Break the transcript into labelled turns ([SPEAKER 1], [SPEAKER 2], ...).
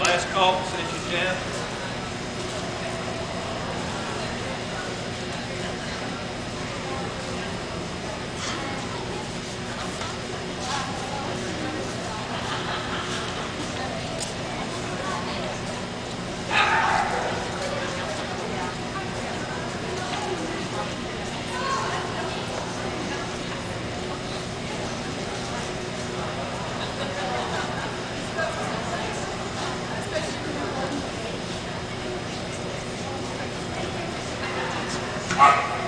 [SPEAKER 1] Last call, since you can. Mark.